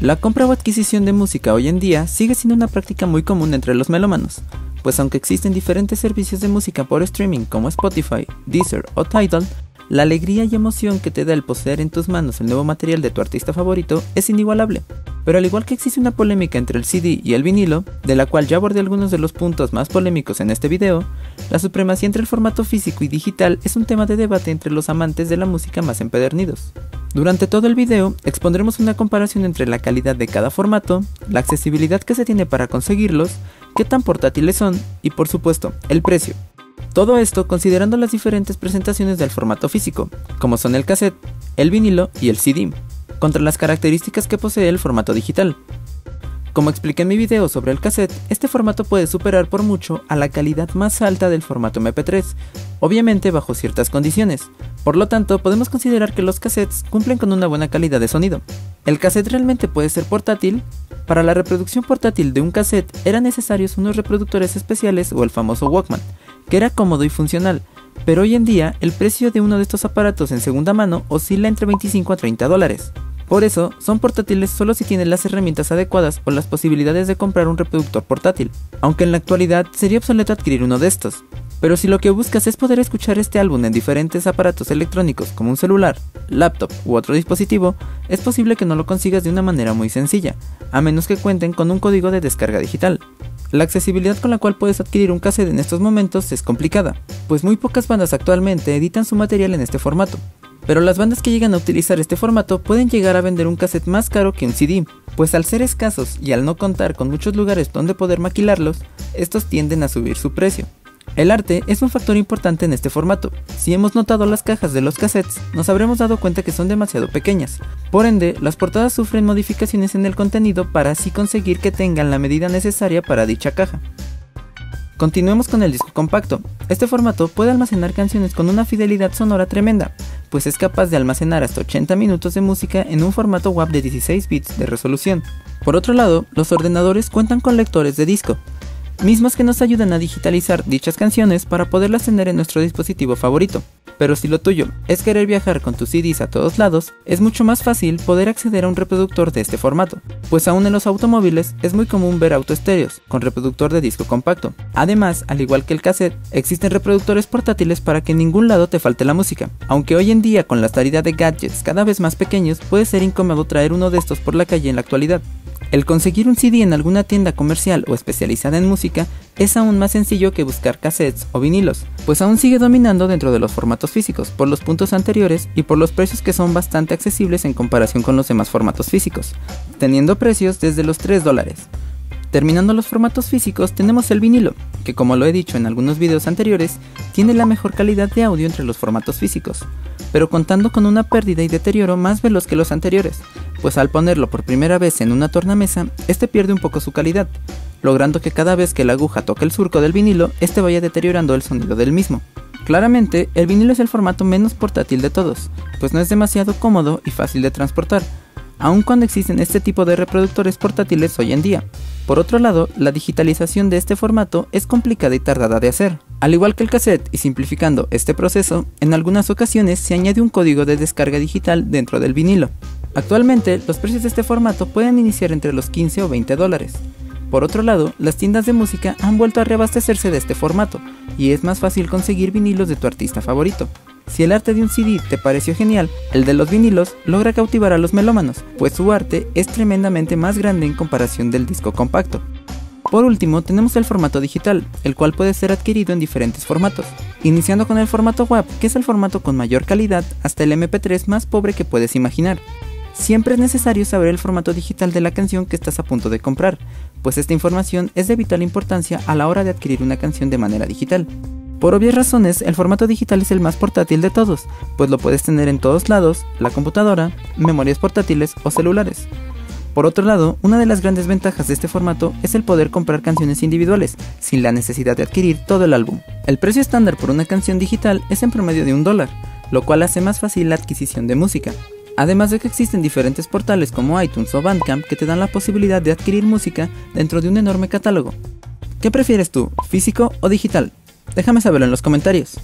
La compra o adquisición de música hoy en día sigue siendo una práctica muy común entre los melómanos, pues aunque existen diferentes servicios de música por streaming como Spotify, Deezer o Tidal, la alegría y emoción que te da el poseer en tus manos el nuevo material de tu artista favorito es inigualable. Pero al igual que existe una polémica entre el CD y el vinilo, de la cual ya abordé algunos de los puntos más polémicos en este video, la supremacía entre el formato físico y digital es un tema de debate entre los amantes de la música más empedernidos. Durante todo el video expondremos una comparación entre la calidad de cada formato, la accesibilidad que se tiene para conseguirlos, qué tan portátiles son y por supuesto el precio. Todo esto considerando las diferentes presentaciones del formato físico, como son el cassette, el vinilo y el CD, contra las características que posee el formato digital. Como expliqué en mi video sobre el cassette, este formato puede superar por mucho a la calidad más alta del formato MP3, obviamente bajo ciertas condiciones. Por lo tanto, podemos considerar que los cassettes cumplen con una buena calidad de sonido. El cassette realmente puede ser portátil. Para la reproducción portátil de un cassette eran necesarios unos reproductores especiales o el famoso Walkman, que era cómodo y funcional, pero hoy en día el precio de uno de estos aparatos en segunda mano oscila entre 25 a 30 dólares. Por eso, son portátiles solo si tienen las herramientas adecuadas o las posibilidades de comprar un reproductor portátil, aunque en la actualidad sería obsoleto adquirir uno de estos. Pero si lo que buscas es poder escuchar este álbum en diferentes aparatos electrónicos como un celular, laptop u otro dispositivo, es posible que no lo consigas de una manera muy sencilla, a menos que cuenten con un código de descarga digital. La accesibilidad con la cual puedes adquirir un cassette en estos momentos es complicada, pues muy pocas bandas actualmente editan su material en este formato. Pero las bandas que llegan a utilizar este formato pueden llegar a vender un cassette más caro que un CD, pues al ser escasos y al no contar con muchos lugares donde poder maquilarlos, estos tienden a subir su precio. El arte es un factor importante en este formato. Si hemos notado las cajas de los cassettes, nos habremos dado cuenta que son demasiado pequeñas. Por ende, las portadas sufren modificaciones en el contenido para así conseguir que tengan la medida necesaria para dicha caja. Continuemos con el disco compacto. Este formato puede almacenar canciones con una fidelidad sonora tremenda, pues es capaz de almacenar hasta 80 minutos de música en un formato WAV de 16 bits de resolución. Por otro lado, los ordenadores cuentan con lectores de disco, mismos que nos ayudan a digitalizar dichas canciones para poderlas tener en nuestro dispositivo favorito. Pero si lo tuyo es querer viajar con tus CDs a todos lados, es mucho más fácil poder acceder a un reproductor de este formato, pues aún en los automóviles es muy común ver autoestéreos con reproductor de disco compacto. Además, al igual que el cassette, existen reproductores portátiles para que en ningún lado te falte la música, aunque hoy en día con la salida de gadgets cada vez más pequeños puede ser incómodo traer uno de estos por la calle en la actualidad. El conseguir un CD en alguna tienda comercial o especializada en música es aún más sencillo que buscar cassettes o vinilos, pues aún sigue dominando dentro de los formatos físicos por los puntos anteriores y por los precios que son bastante accesibles en comparación con los demás formatos físicos, teniendo precios desde los 3 dólares. Terminando los formatos físicos tenemos el vinilo, que como lo he dicho en algunos videos anteriores, tiene la mejor calidad de audio entre los formatos físicos, pero contando con una pérdida y deterioro más veloz que los anteriores, pues al ponerlo por primera vez en una tornamesa, este pierde un poco su calidad, logrando que cada vez que la aguja toque el surco del vinilo, este vaya deteriorando el sonido del mismo. Claramente, el vinilo es el formato menos portátil de todos, pues no es demasiado cómodo y fácil de transportar, aun cuando existen este tipo de reproductores portátiles hoy en día. Por otro lado, la digitalización de este formato es complicada y tardada de hacer. Al igual que el cassette y simplificando este proceso, en algunas ocasiones se añade un código de descarga digital dentro del vinilo. Actualmente, los precios de este formato pueden iniciar entre los 15 o 20 dólares. Por otro lado, las tiendas de música han vuelto a reabastecerse de este formato, y es más fácil conseguir vinilos de tu artista favorito. Si el arte de un CD te pareció genial, el de los vinilos logra cautivar a los melómanos, pues su arte es tremendamente más grande en comparación del disco compacto. Por último, tenemos el formato digital, el cual puede ser adquirido en diferentes formatos, iniciando con el formato WAV, que es el formato con mayor calidad, hasta el MP3 más pobre que puedes imaginar. Siempre es necesario saber el formato digital de la canción que estás a punto de comprar, pues esta información es de vital importancia a la hora de adquirir una canción de manera digital. Por obvias razones, el formato digital es el más portátil de todos, pues lo puedes tener en todos lados, la computadora, memorias portátiles o celulares. Por otro lado, una de las grandes ventajas de este formato es el poder comprar canciones individuales, sin la necesidad de adquirir todo el álbum. El precio estándar por una canción digital es en promedio de un dólar, lo cual hace más fácil la adquisición de música. Además de que existen diferentes portales como iTunes o Bandcamp que te dan la posibilidad de adquirir música dentro de un enorme catálogo. ¿Qué prefieres tú, físico o digital? Déjame saberlo en los comentarios.